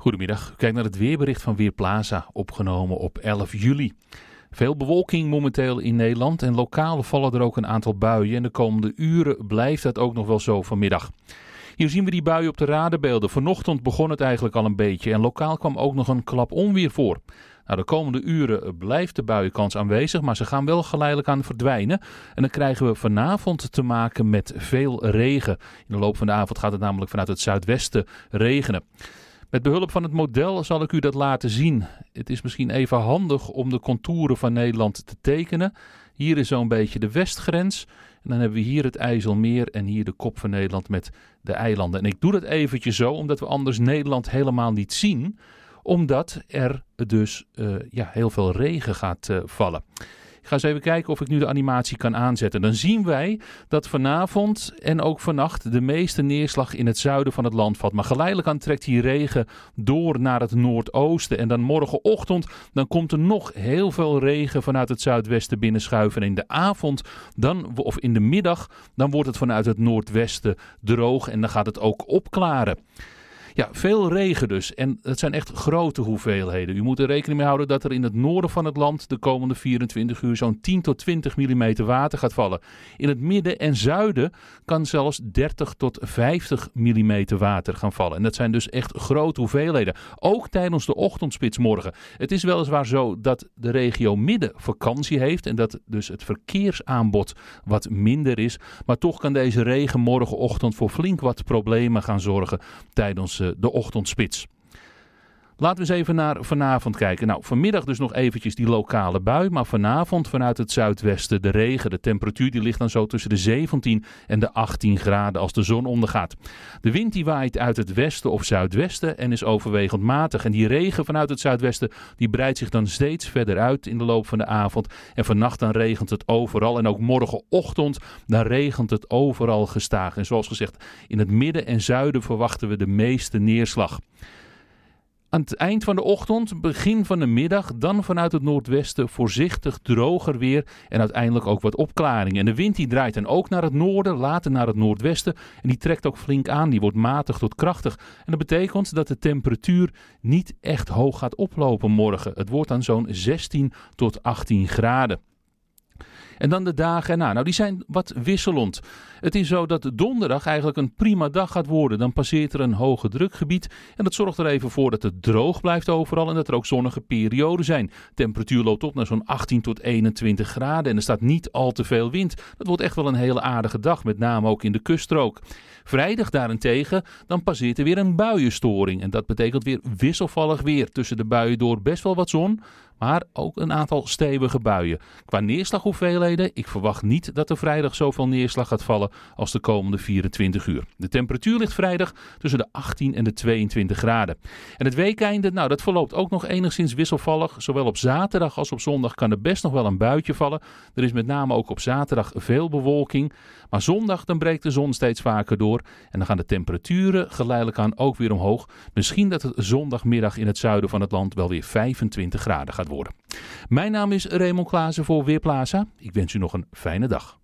Goedemiddag, u kijkt naar het weerbericht van Weerplaza, opgenomen op 11 juli. Veel bewolking momenteel in Nederland en lokaal vallen er ook een aantal buien. En de komende uren blijft dat ook nog wel zo vanmiddag. Hier zien we die buien op de radarbeelden. Vanochtend begon het eigenlijk al een beetje en lokaal kwam ook nog een klap onweer voor. Nou, de komende uren blijft de buienkans aanwezig, maar ze gaan wel geleidelijk aan verdwijnen. En dan krijgen we vanavond te maken met veel regen. In de loop van de avond gaat het namelijk vanuit het zuidwesten regenen. Met behulp van het model zal ik u dat laten zien. Het is misschien even handig om de contouren van Nederland te tekenen. Hier is zo'n beetje de westgrens. En dan hebben we hier het IJsselmeer en hier de kop van Nederland met de eilanden. En ik doe dat eventjes zo, omdat we anders Nederland helemaal niet zien. Omdat er dus uh, ja, heel veel regen gaat uh, vallen. Ik ga eens even kijken of ik nu de animatie kan aanzetten. Dan zien wij dat vanavond en ook vannacht de meeste neerslag in het zuiden van het land valt. Maar geleidelijk aan trekt die regen door naar het noordoosten. En dan morgenochtend dan komt er nog heel veel regen vanuit het zuidwesten binnenschuiven. En in de avond dan, of in de middag dan wordt het vanuit het noordwesten droog en dan gaat het ook opklaren. Ja, veel regen dus. En het zijn echt grote hoeveelheden. U moet er rekening mee houden dat er in het noorden van het land de komende 24 uur zo'n 10 tot 20 mm water gaat vallen. In het midden en zuiden kan zelfs 30 tot 50 mm water gaan vallen. En dat zijn dus echt grote hoeveelheden. Ook tijdens de ochtendspits morgen. Het is weliswaar zo dat de regio midden vakantie heeft en dat dus het verkeersaanbod wat minder is. Maar toch kan deze regen morgenochtend voor flink wat problemen gaan zorgen tijdens de ochtendspits. Laten we eens even naar vanavond kijken. Nou, vanmiddag dus nog eventjes die lokale bui. Maar vanavond vanuit het zuidwesten de regen. De temperatuur die ligt dan zo tussen de 17 en de 18 graden als de zon ondergaat. De wind die waait uit het westen of zuidwesten en is overwegend matig. En die regen vanuit het zuidwesten die breidt zich dan steeds verder uit in de loop van de avond. En vannacht dan regent het overal. En ook morgenochtend dan regent het overal gestaag. En zoals gezegd, in het midden en zuiden verwachten we de meeste neerslag. Aan het eind van de ochtend, begin van de middag, dan vanuit het noordwesten voorzichtig droger weer en uiteindelijk ook wat opklaring. En de wind die draait dan ook naar het noorden, later naar het noordwesten en die trekt ook flink aan, die wordt matig tot krachtig. En dat betekent dat de temperatuur niet echt hoog gaat oplopen morgen. Het wordt dan zo'n 16 tot 18 graden. En dan de dagen erna. Nou, die zijn wat wisselend. Het is zo dat donderdag eigenlijk een prima dag gaat worden. Dan passeert er een hoge drukgebied. En dat zorgt er even voor dat het droog blijft overal. En dat er ook zonnige perioden zijn. Temperatuur loopt op naar zo'n 18 tot 21 graden. En er staat niet al te veel wind. Dat wordt echt wel een hele aardige dag. Met name ook in de kuststrook. Vrijdag daarentegen, dan passeert er weer een buienstoring. En dat betekent weer wisselvallig weer. Tussen de buien door best wel wat zon maar ook een aantal stevige buien. Qua neerslaghoeveelheden, ik verwacht niet dat er vrijdag zoveel neerslag gaat vallen als de komende 24 uur. De temperatuur ligt vrijdag tussen de 18 en de 22 graden. En het weekeinde, nou dat verloopt ook nog enigszins wisselvallig. Zowel op zaterdag als op zondag kan er best nog wel een buitje vallen. Er is met name ook op zaterdag veel bewolking. Maar zondag dan breekt de zon steeds vaker door. En dan gaan de temperaturen geleidelijk aan ook weer omhoog. Misschien dat het zondagmiddag in het zuiden van het land wel weer 25 graden gaat Mijn naam is Raymond Klaassen voor Weerplaza. Ik wens u nog een fijne dag.